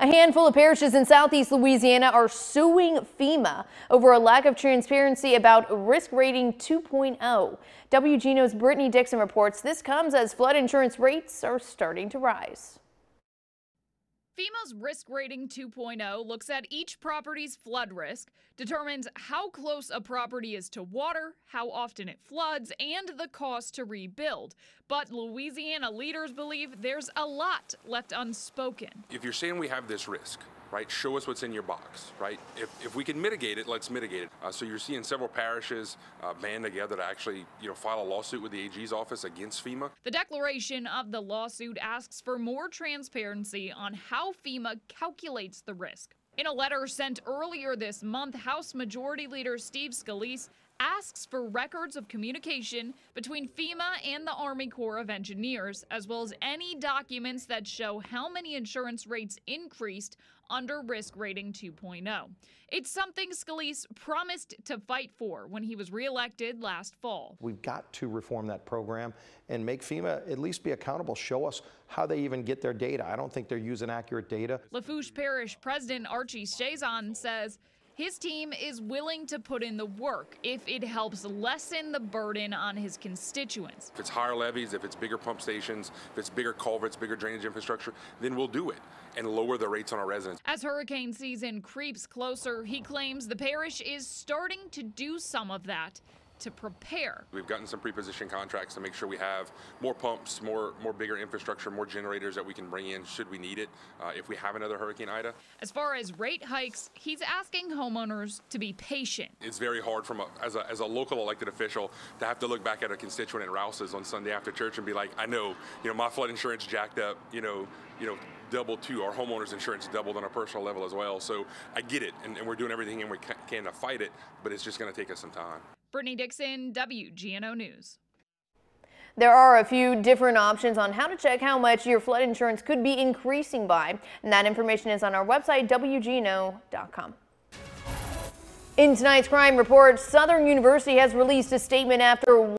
A handful of parishes in southeast Louisiana are suing FEMA over a lack of transparency about Risk Rating 2.0. WGNO's Brittany Dixon reports this comes as flood insurance rates are starting to rise. FEMA's Risk Rating 2.0 looks at each property's flood risk, determines how close a property is to water, how often it floods, and the cost to rebuild. But Louisiana leaders believe there's a lot left unspoken. If you're saying we have this risk, right? Show us what's in your box, right? If, if we can mitigate it, let's mitigate it. Uh, so you're seeing several parishes uh, band together to actually, you know, file a lawsuit with the AG's office against FEMA. The declaration of the lawsuit asks for more transparency on how FEMA calculates the risk. In a letter sent earlier this month, House Majority Leader Steve Scalise asks for records of communication between FEMA and the Army Corps of Engineers, as well as any documents that show how many insurance rates increased under Risk Rating 2.0. It's something Scalise promised to fight for when he was reelected last fall. We've got to reform that program and make FEMA at least be accountable, show us how they even get their data. I don't think they're using accurate data. Lafourche Parish President Archie Chaisson says his team is willing to put in the work if it helps lessen the burden on his constituents. If it's higher levees, if it's bigger pump stations, if it's bigger culverts, bigger drainage infrastructure, then we'll do it and lower the rates on our residents. As hurricane season creeps closer, he claims the parish is starting to do some of that to prepare. We've gotten some pre-position contracts to make sure we have more pumps, more more bigger infrastructure, more generators that we can bring in should we need it uh, if we have another Hurricane Ida. As far as rate hikes, he's asking homeowners to be patient. It's very hard from a, as, a, as a local elected official to have to look back at a constituent at Rouse's on Sunday after church and be like, I know, you know, my flood insurance jacked up, you know, you know, double too. Our homeowners insurance doubled on a personal level as well. So I get it, and, and we're doing everything we can to fight it, but it's just going to take us some time. Brittany Dixon, WGNO News. There are a few different options on how to check how much your flood insurance could be increasing by, and that information is on our website, WGNO.com. In tonight's crime report, Southern University has released a statement after